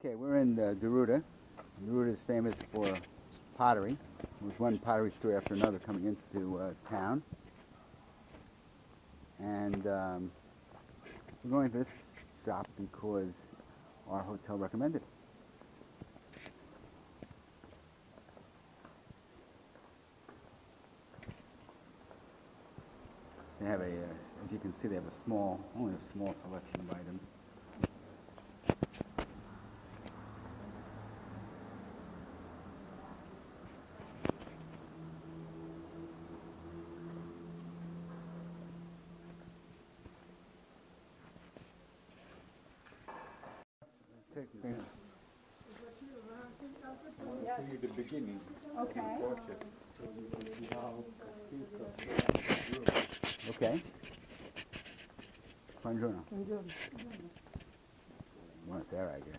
Okay, we're in uh, Deruta. Deruta is famous for pottery. There's one pottery store after another coming into uh, town. And um, we're going to this shop because our hotel recommended it. They have a, uh, as you can see, they have a small, only a small selection of items. Take- take- show you the beginning. Okay. Project. So you will see how a piece of the Okay. Buongiorno. Buongiorno. Buonasera, I guess.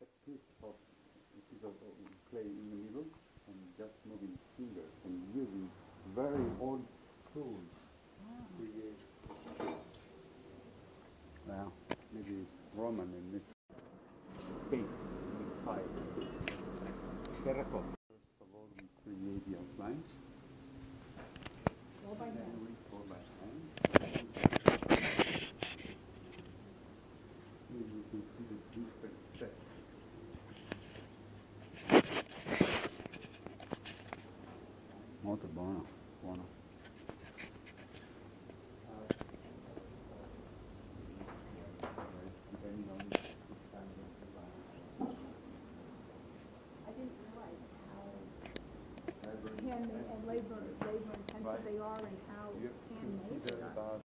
A piece of, a piece of of clay in the middle and just moving fingers and using very old tools. Well, maybe Roman and this paint inspired. Terracotta. First of all, we create the outline. All by and hand. then we pour by hand. Here you can see the different steps. molto buono. Buono. Depending on the kind of outline. I didn't realize how handmade and labor, labor intensive they are and how You you handmade they are.